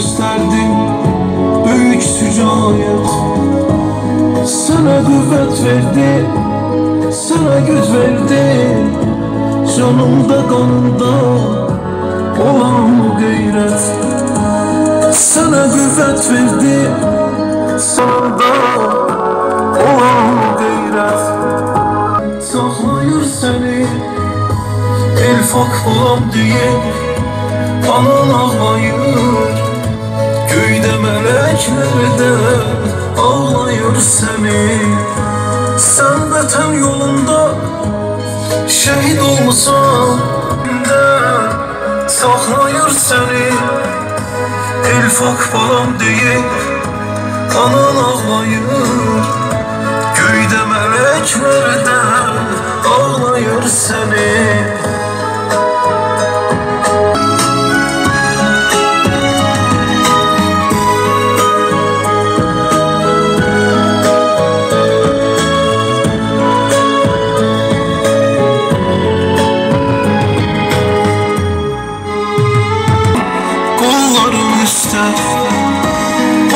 gösterdin büyük sücayet Sana kuvvet verdi, sana güç verdi. Canımda kanımda olan gayret. Sana kuvvet verdi, sana da olan gayret. Saklayır seni El fak olan diye Anan ağlayır melekler de Ağlayır seni. Sen vətən yolunda Şehit olmasan de Saklayır seni. El fak balam diye Anan ağlayır Köyde melekler de Ağlayır seni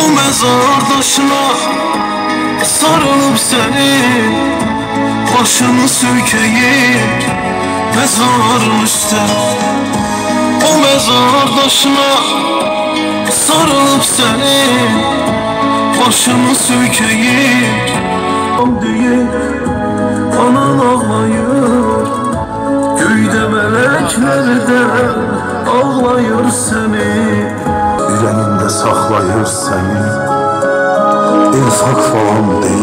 O mezar taşına Sarılıp seni Başını sökeyip Mezarın üstte O mezar taşına Sarılıp seni Başını sökeyip diye Anan ağlayır. Köyde melekler de ağlayır seni saxlayır səni El saxlayan deyil